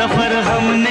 सफ़र हमने